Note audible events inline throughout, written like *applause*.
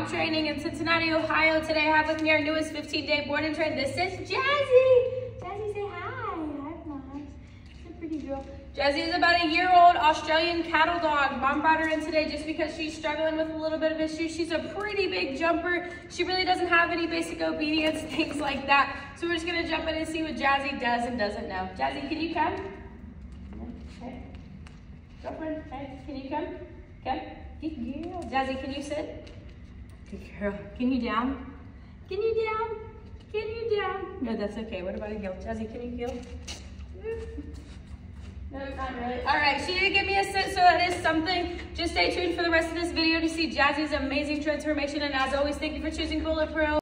training in Cincinnati, Ohio. Today I have with me our newest 15-day board and train. This is Jazzi. Jazzi, say hi. Hi, Mom. She's a pretty girl. Jazzi is about a year-old Australian cattle dog. Mom brought her in today just because she's struggling with a little bit of issues. She's a pretty big jumper. She really doesn't have any basic obedience, *laughs* things like that. So we're just gonna jump in and see what Jazzi does and doesn't know. Jazzi, can you come? Okay. Girlfriend, hey, can you come? Come. Girl. Jazzi, can you sit? Good girl. Can you down? Can you down? Can you down? No, that's okay. What about a heel? Jazzi, can you heel? No, not really. All right, she did give me a sit, so that is something. Just stay tuned for the rest of this video to see Jazzi's amazing transformation. And as always, thank you for choosing Bulletproof.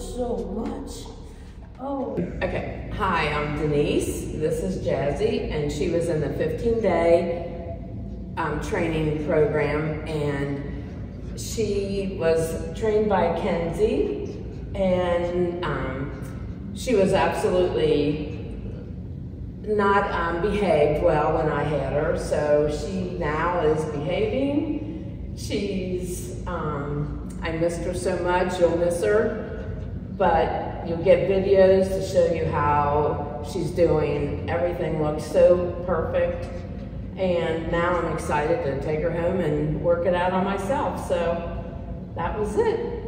so much. Oh. Okay, Hi, I'm Denise. This is Jazzi, and she was in the 15-day um, training program, and she was trained by Kenzie, and um, she was absolutely not um, behaved well when I had her, so she now is behaving. She's, um, I missed her so much, you'll miss her, but you'll get videos to show you how she's doing. Everything looks so perfect. And now I'm excited to take her home and work it out on myself. So that was it.